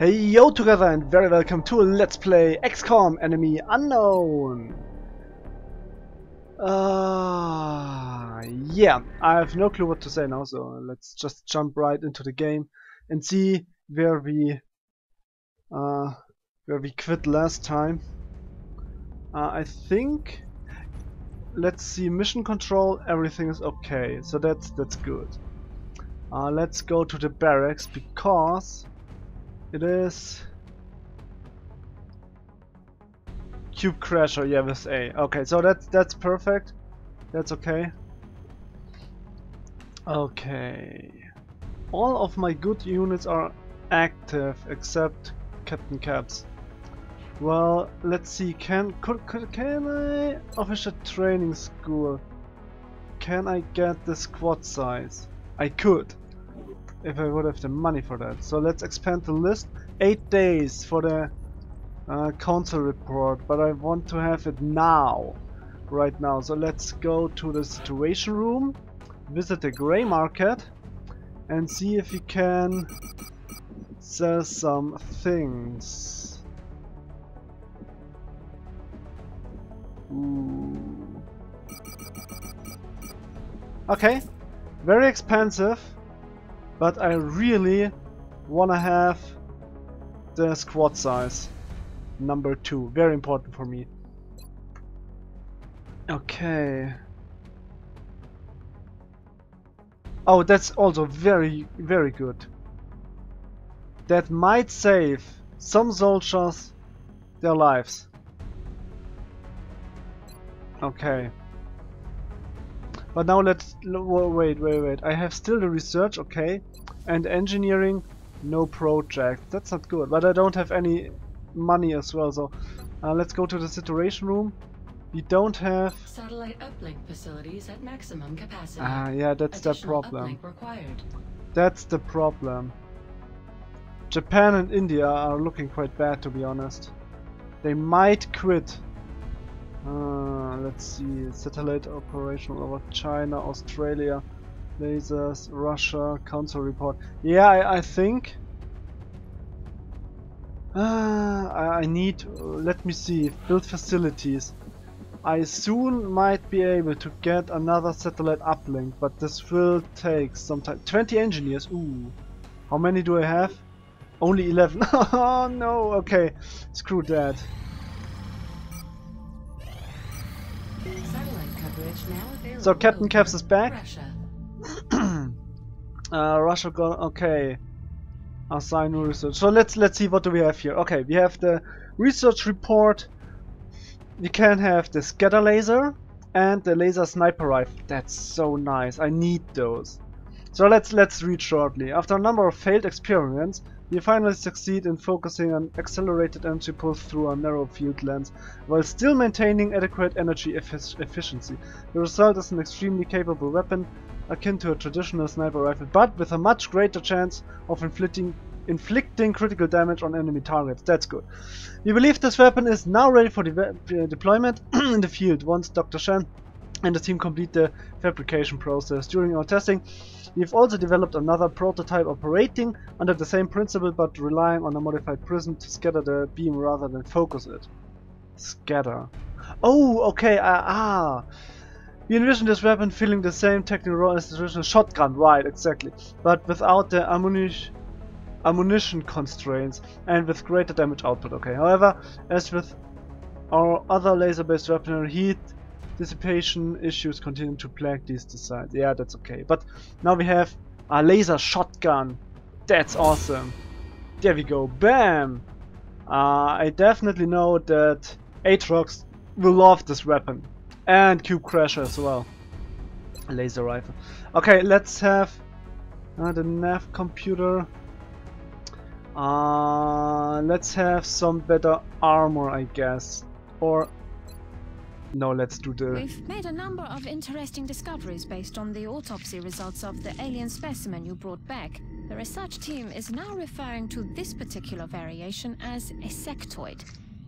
Hey yo together and very welcome to Let's Play XCOM Enemy Unknown! Uh, yeah, I have no clue what to say now, so let's just jump right into the game and see where we uh, where we quit last time. Uh, I think let's see mission control everything is okay so that's that's good uh, let's go to the barracks because it is Cube Crasher, yeah, with A. Okay, so that's that's perfect. That's okay. Okay. All of my good units are active except Captain Caps. Well, let's see. Can could, could can I official training school? Can I get the squad size? I could if I would have the money for that. So let's expand the list. Eight days for the uh, council report, but I want to have it now, right now. So let's go to the situation room, visit the gray market, and see if we can sell some things. Ooh. Okay, very expensive. But I really wanna have the squad size. Number two. Very important for me. Okay. Oh, that's also very, very good. That might save some soldiers their lives. Okay. But now let's wait, wait, wait. I have still the research, okay, and engineering, no project. That's not good. But I don't have any money as well, so uh, let's go to the situation room. We don't have satellite uplink facilities at maximum capacity. Ah, yeah, that's Additional the problem. That's the problem. Japan and India are looking quite bad, to be honest. They might quit uh, let's see, satellite operational over China, Australia, lasers, Russia, council report. Yeah, I, I think. Uh, I, I need, let me see, build facilities. I soon might be able to get another satellite uplink, but this will take some time. 20 engineers, ooh. How many do I have? Only 11. oh no, okay, screw that. So Captain Caps is back. Russia. Uh, Russia gone. Okay. Assign research. So let's let's see what do we have here. Okay, we have the research report. We can have the scatter laser and the laser sniper rifle. That's so nice. I need those. So let's let's read shortly. After a number of failed experiments, we finally succeed in focusing an accelerated energy pulse through a narrow field lens, while still maintaining adequate energy effic efficiency. The result is an extremely capable weapon, akin to a traditional sniper rifle, but with a much greater chance of inflicting inflicting critical damage on enemy targets. That's good. We believe this weapon is now ready for de uh, deployment in the field once Dr. Shen and the team complete the fabrication process. During our testing, we've also developed another prototype operating under the same principle but relying on a modified prism to scatter the beam rather than focus it. Scatter. Oh, okay, uh, ah. We envision this weapon filling the same technical role as the original shotgun, right, exactly. But without the ammunition ammunition constraints and with greater damage output, okay. However, as with our other laser-based weaponry, heat dissipation issues continue to plague these designs. Yeah, that's okay. But now we have a laser shotgun. That's awesome. There we go. Bam! Uh, I definitely know that Aatrox will love this weapon. And Cube Crasher as well. Laser rifle. Okay, let's have uh, the nav computer. Uh, let's have some better armor, I guess. Or no, let's do the... We've made a number of interesting discoveries based on the autopsy results of the alien specimen you brought back. The research team is now referring to this particular variation as a sectoid,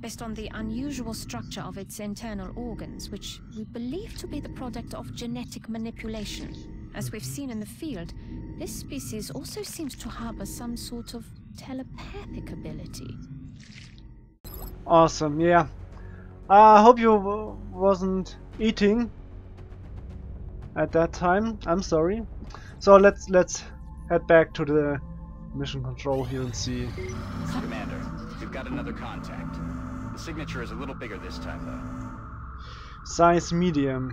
based on the unusual structure of its internal organs, which we believe to be the product of genetic manipulation. As we've seen in the field, this species also seems to harbor some sort of telepathic ability. Awesome, yeah. I hope you w- wasn't eating at that time. I'm sorry. So let's let's head back to the mission control here and see. Commander, we've got another contact. The signature is a little bigger this time, though. Size medium.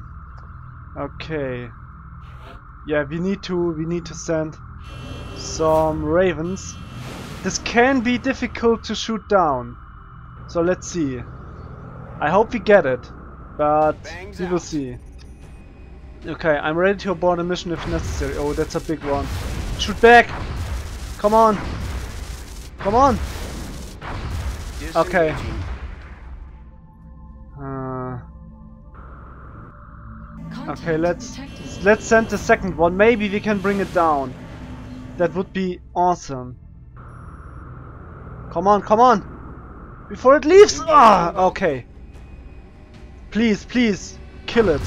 Okay. Yeah, we need to we need to send some ravens. This can be difficult to shoot down. So let's see. I hope we get it, but Bangs we will out. see. Okay, I'm ready to abort a mission if necessary. Oh, that's a big one. Shoot back! Come on! Come on! Okay. Okay, let's let's send the second one. Maybe we can bring it down. That would be awesome. Come on, come on! Before it leaves! Ah, okay. Please, please, kill it.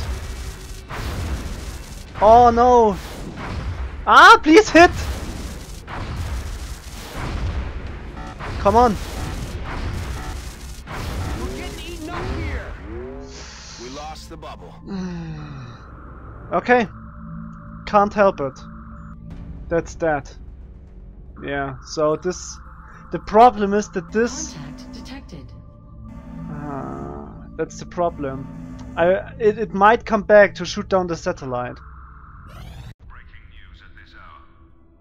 Oh no! Ah, please hit! Come on! The bubble. Okay. Can't help it. That's that. Yeah, so this... The problem is that this... Contact detected. Ah, that's the problem. I, it, it might come back to shoot down the satellite. Breaking news at this hour.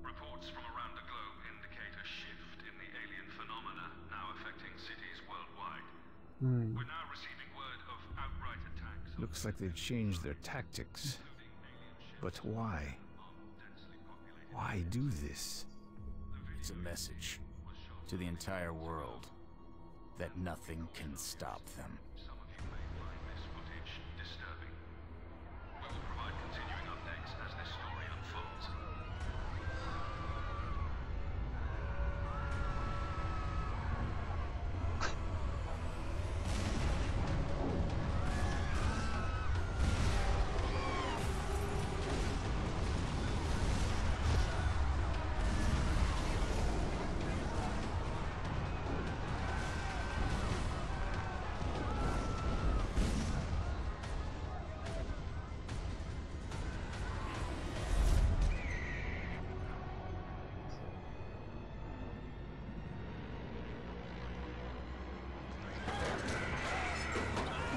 Reports from around the globe indicate a shift in the alien phenomena now affecting cities worldwide. Hmm. Looks like they've changed their tactics. But why? Why do this? It's a message to the entire world that nothing can stop them.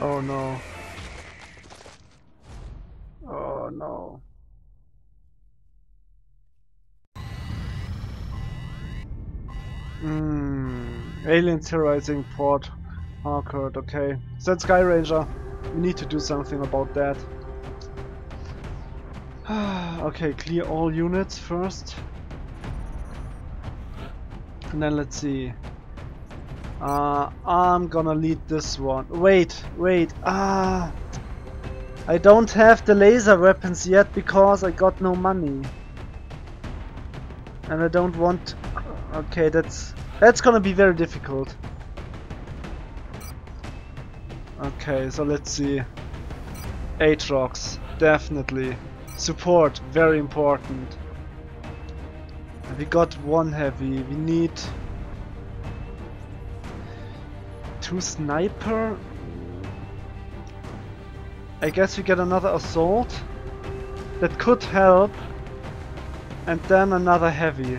Oh no. Oh no. Hmm. Aliens terrorizing Port Harcourt, okay. Send Sky Ranger. We need to do something about that. okay, clear all units first. And then let's see. Uh, I'm gonna lead this one. Wait, wait. Ah, I don't have the laser weapons yet because I got no money, and I don't want. Okay, that's that's gonna be very difficult. Okay, so let's see. Aatrox, definitely. Support, very important. We got one heavy. We need two sniper. I guess we get another assault. That could help. And then another heavy.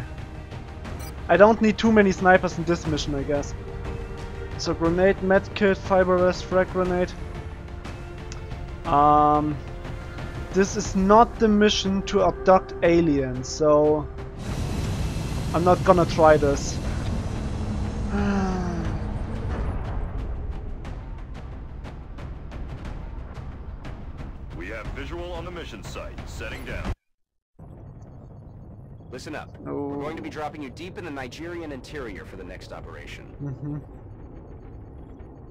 I don't need too many snipers in this mission, I guess. So grenade, medkit, fiber vest, frag grenade. Um, this is not the mission to abduct aliens, so I'm not gonna try this. Mission site. Setting down. Listen up. Oh. We're going to be dropping you deep in the Nigerian interior for the next operation. hmm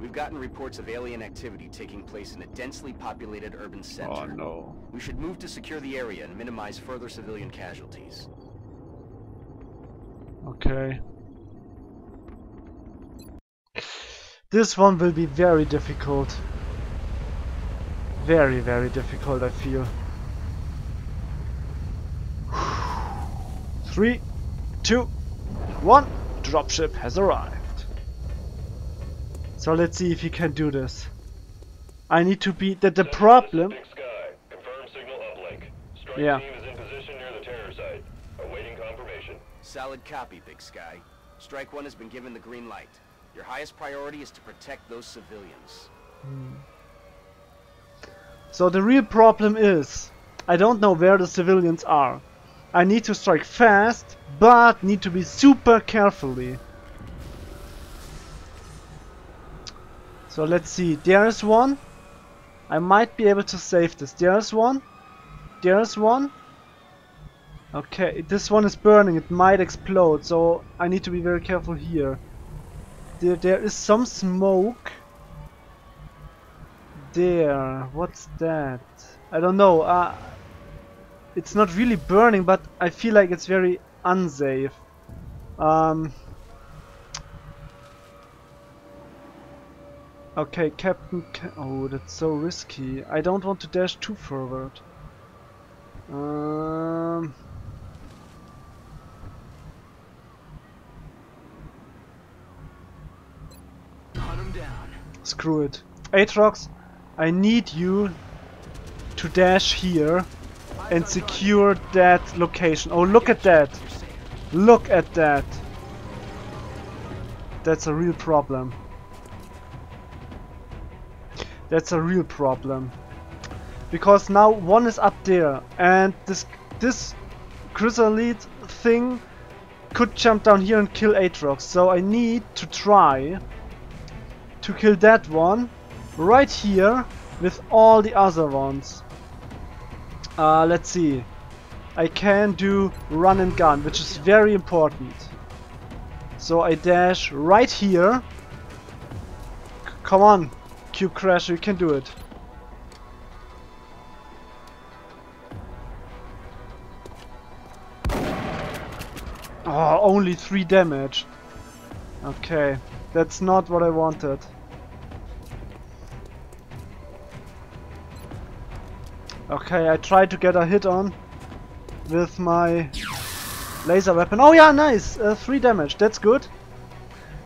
We've gotten reports of alien activity taking place in a densely populated urban center. Oh no. We should move to secure the area and minimize further civilian casualties. Okay. This one will be very difficult. Very, very difficult, I feel. Three, two, one, dropship has arrived. So let's see if he can do this. I need to be that the problem. Big Sky, confirm signal uplink. Strike Yeah. team is in position near the terror site. Awaiting confirmation. Solid copy, Big Sky. Strike One has been given the green light. Your highest priority is to protect those civilians. Hmm. So the real problem is I don't know where the civilians are. I need to strike fast, but need to be super carefully. So let's see. There is one. I might be able to save this. There is one. There is one. Okay, this one is burning. It might explode, so I need to be very careful here. There, there is some smoke. There. What's that? I don't know. Uh, it's not really burning, but I feel like it's very unsafe. Um. Okay, Captain. Ca oh, that's so risky. I don't want to dash too forward. Um. Screw it. Aatrox, I need you to dash here and secure that location. Oh, look at that. Look at that. That's a real problem. That's a real problem. Because now one is up there and this this chrysalid thing could jump down here and kill Aatrox. So I need to try to kill that one right here with all the other ones. Uh, let's see. I can do run and gun, which is very important. So I dash right here. C- come on, Cube Crasher, you can do it. Oh, only 3 damage. Okay, that's not what I wanted. Okay, I tried to get a hit on with my laser weapon. Oh yeah, nice! Uh, 3 damage, that's good.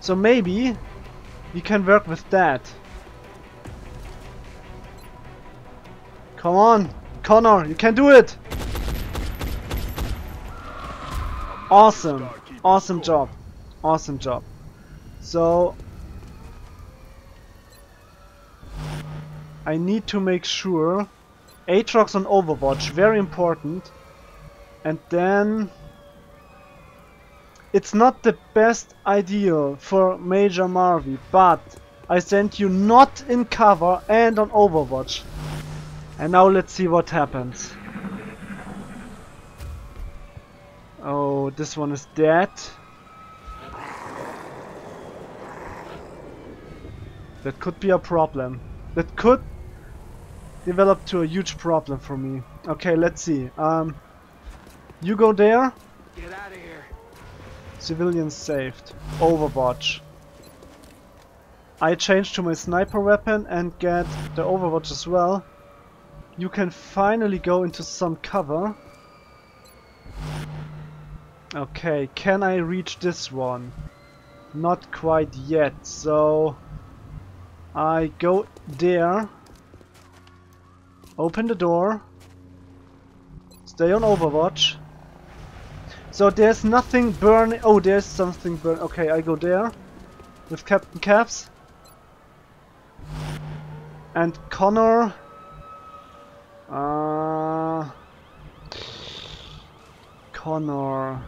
So maybe we can work with that. Come on, Connor, you can do it! Awesome, awesome job, awesome job. So I need to make sure Aatrox on Overwatch, very important. And then it's not the best idea for Major Marvi, but I sent you not in cover and on Overwatch. And now let's see what happens. Oh, this one is dead. That could be a problem. That could develop to a huge problem for me. Okay, let's see. Um, you go there. Get out of here. Civilians saved. Overwatch. I change to my sniper weapon and get the Overwatch as well. You can finally go into some cover. Okay, can I reach this one? Not quite yet, so I go there. Open the door. Stay on Overwatch. So there's nothing burning. Oh, there's something burn. Okay, I go there with Captain Caps and Connor. Uh, Connor.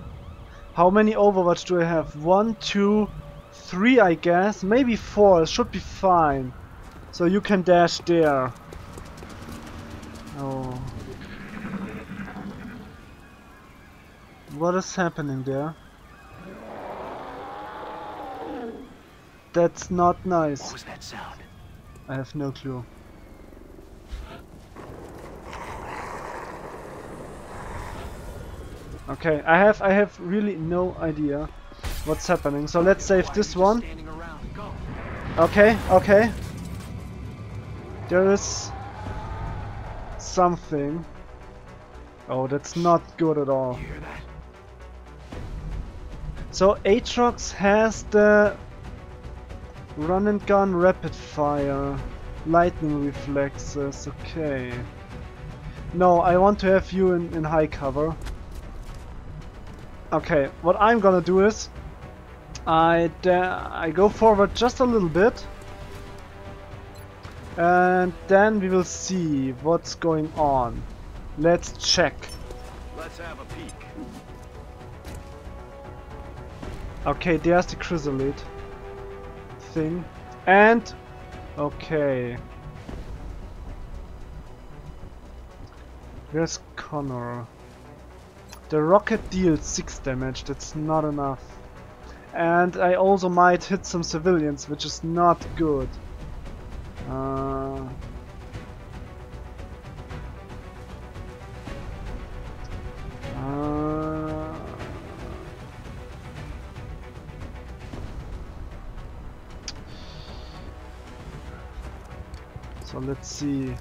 How many Overwatch do I have? One, two, three, I guess. Maybe four. It should be fine. So you can dash there. Oh. What is happening there? That's not nice. What was that sound? I have no clue. Okay, I have I have really no idea what's happening. So let's save this one. Standing around. Go. Okay, okay. There is something. Oh, that's not good at all. You hear that? So Aatrox has the run and gun rapid fire, lightning reflexes, okay. No, I want to have you in, in high cover. Okay, what I'm gonna do is I uh, I go forward just a little bit and then we will see what's going on. Let's check. Let's have a peek. Okay, there's the chrysalid thing. And okay. Where's Connor? The rocket deals 6 damage, that's not enough. And I also might hit some civilians, which is not good. Uh, uh, so let's see.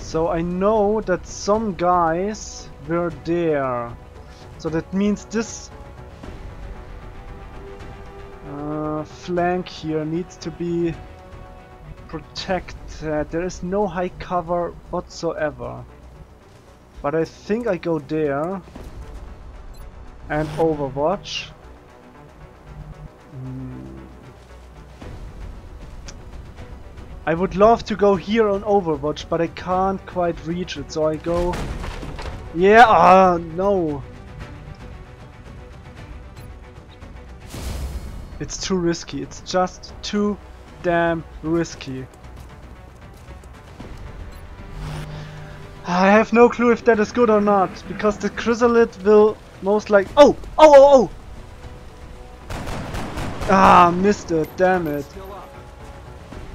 So I know that some guys were there. So that means this uh, flank here needs to be protected. There is no high cover whatsoever. But I think I go there and overwatch. Hmm. I would love to go here on Overwatch, but I can't quite reach it, so I go... Yeah, ah, no! It's too risky, it's just too damn risky. I have no clue if that is good or not, because the chrysalid will most like- Oh! Oh, oh, oh! Ah, missed it, damn it.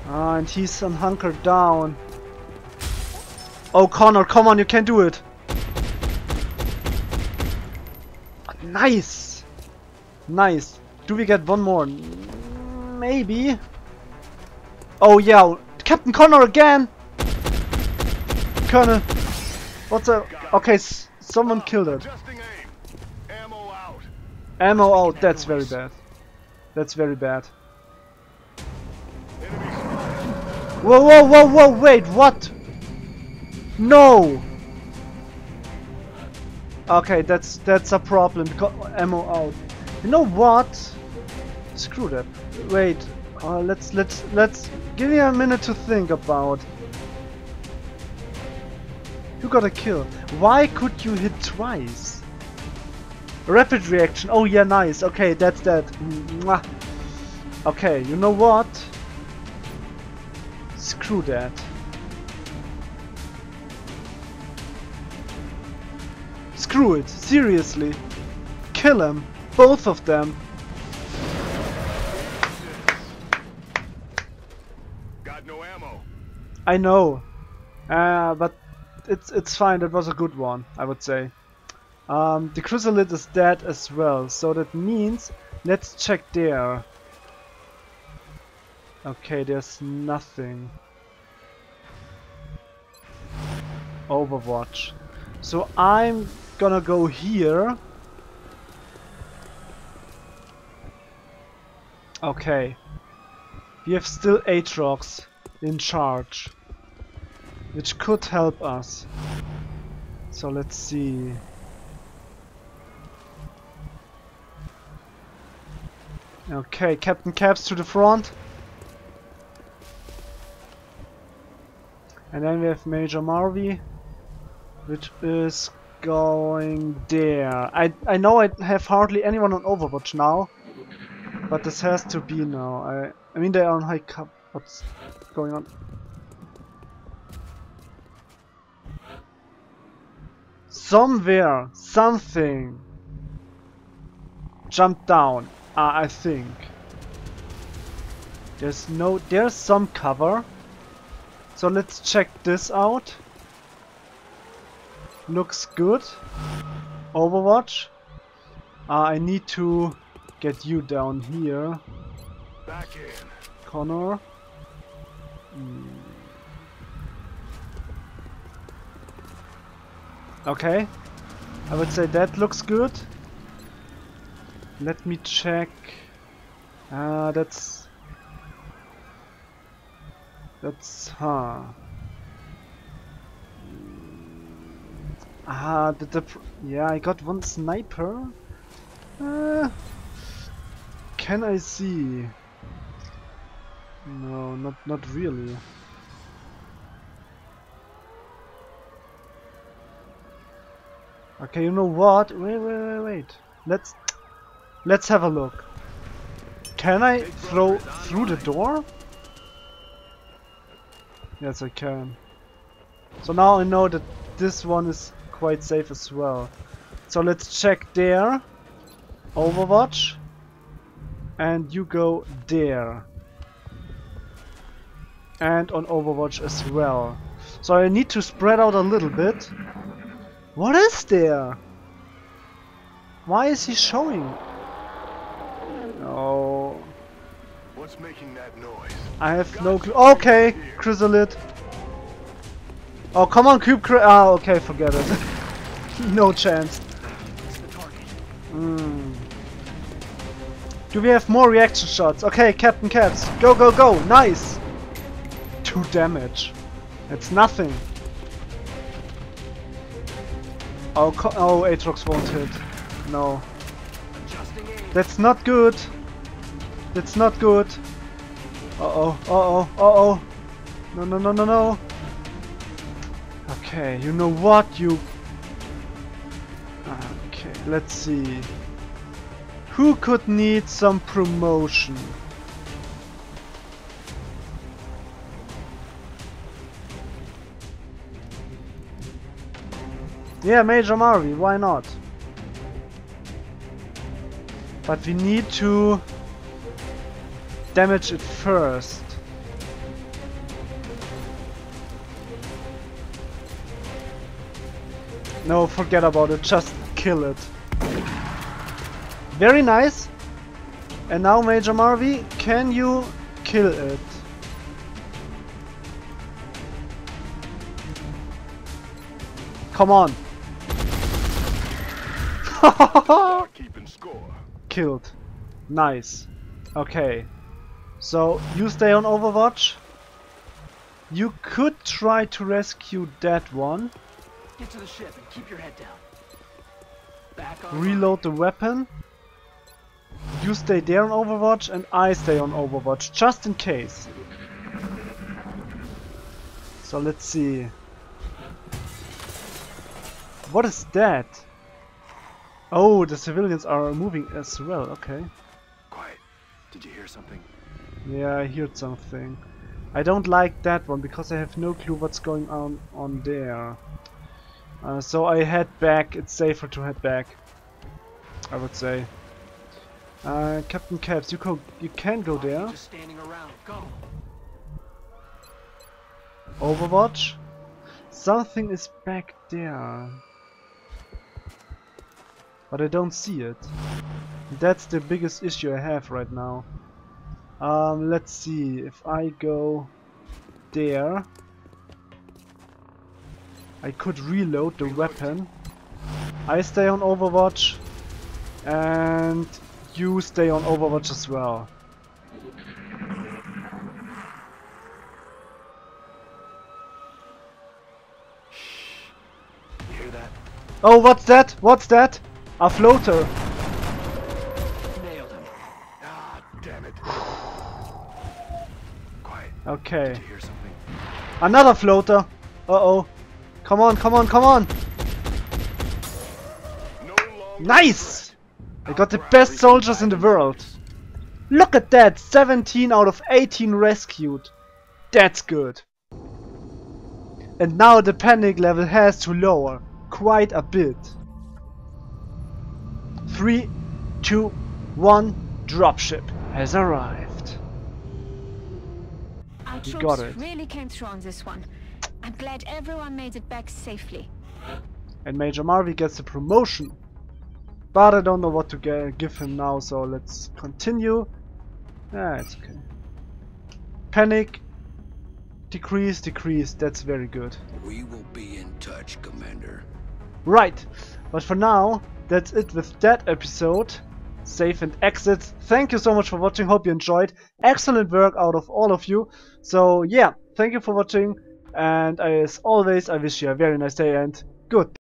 Ah, and he's unhunkered down. Oh, Connor, come on, you can do it. Nice! Nice. Do we get one more? Maybe. Oh yeah, Captain Connor again! Colonel. What's up? Okay, someone killed it. Ammo out. Ammo out, that's very bad. That's very bad. Whoa, whoa, whoa, whoa, wait, what? No! Okay, that's that's a problem because ammo out. You know what? Screw that. Wait, uh, let's let's let's give me a minute to think about. You got a kill. Why could you hit twice? Rapid reaction. Oh yeah, nice. Okay, that's that. Mwah. Okay, you know what? Screw that. Screw it, seriously. Kill them, both of them. I know, uh, but it's it's fine. That was a good one, I would say. Um, the chrysalid is dead as well, so that means let's check there. Okay, there's nothing. Overwatch. So I'm gonna go here. Okay. We have still Aatrox in charge. Which could help us. So let's see. Okay, Captain Caps to the front. And then we have Major Marvy, which is going there. I I know I have hardly anyone on Overwatch now, but this has to be now. I I mean they are on high cup. What's going on? Somewhere, something jumped down. Uh, I think. There's no, there's some cover. So let's check this out. Looks good. Overwatch. Uh, I need to get you down here. Back in. Connor. Hmm. Okay. I would say that looks good. Let me check. Ah, that's... That's... Huh. Ah, the, the yeah, I got one sniper. Uh, can I see? No, not not really. Okay, you know what? Wait, wait, wait, wait. Let's let's have a look. Can I throw through the door? Yes, I can. So now I know that this one is quite safe as well. So let's check there. Overwatch. And you go there. And on Overwatch as well. So I need to spread out a little bit. What is there? Why is he showing? Oh, What's making that noise? I have no clue. Okay, Chrysalid. Oh, come on, Cube Cry. Ah, okay, forget it. no chance. Mm. Do we have more reaction shots? Okay, Captain Cats. Go, go, go. Nice. Two damage. That's nothing. Oh, oh, Aatrox won't hit. No. That's not good. That's not good. Uh oh, uh oh, uh oh. No, no, no, no, no. Okay, you know what? You. Okay, let's see. Who could need some promotion? Yeah, Major Marvi, why not? But we need to damage it first. No, forget about it, just kill it. Very nice. And now Major Marvi, can you kill it? Come on. Not keeping score. Killed. Nice. Okay. So, you stay on Overwatch. You could try to rescue that one. Get to the ship and keep your head down. Back on. Reload the weapon. You stay there on Overwatch and I stay on Overwatch, just in case. So let's see. What is that? Oh, the civilians are moving as well, okay. Quiet. Did you hear something? Yeah, I heard something. I don't like that one because I have no clue what's going on on there. Uh, so I head back. It's safer to head back. I would say. Uh, Captain Caps, you co you can go there. Just standing around. Go. Overwatch. Something is back there. But I don't see it. That's the biggest issue I have right now. Um, let's see, if I go there, I could reload the weapon. I stay on Overwatch, and you stay on Overwatch as well. You hear that? Oh, what's that? What's that? A floater. Nailed him. Ah, damn it. Quiet. Okay. Did you hear something? Another floater. Uh-oh. Come on, come on, come on. No Nice! I got the best soldiers in the world. Look at that! 17 out of 18 rescued. That's good. And now the panic level has to lower quite a bit. 3, 2, 1, dropship has arrived. Our You got it. really came through on this one. I'm glad everyone made it back safely. And Major Marvi gets a promotion. But I don't know what to ge- give him now, so let's continue. Yeah, it's okay. Panic. Decrease, decrease, that's very good. We will be in touch, Commander. Right, but for now, that's it with that episode. Save and exit. Thank you so much for watching, hope you enjoyed. Excellent work out of all of you. So yeah, thank you for watching, and as always, I wish you a very nice day and good.